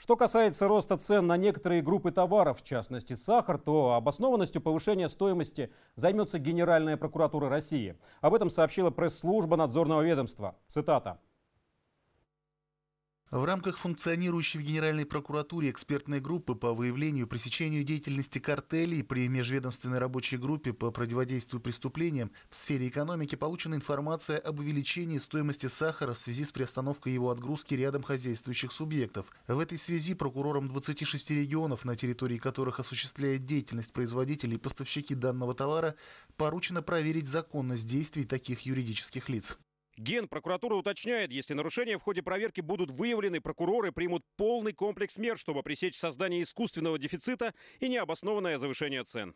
Что касается роста цен на некоторые группы товаров, в частности сахар, то обоснованностью повышения стоимости займется Генеральная прокуратура России. Об этом сообщила пресс-служба надзорного ведомства. Цитата. В рамках функционирующей в Генеральной прокуратуре экспертной группы по выявлению и пресечению деятельности картелей при межведомственной рабочей группе по противодействию преступлениям в сфере экономики получена информация об увеличении стоимости сахара в связи с приостановкой его отгрузки рядом хозяйствующих субъектов. В этой связи прокурорам 26 регионов, на территории которых осуществляет деятельность производители и поставщики данного товара, поручено проверить законность действий таких юридических лиц. Генпрокуратура уточняет, если нарушения в ходе проверки будут выявлены, прокуроры примут полный комплекс мер, чтобы пресечь создание искусственного дефицита и необоснованное завышение цен.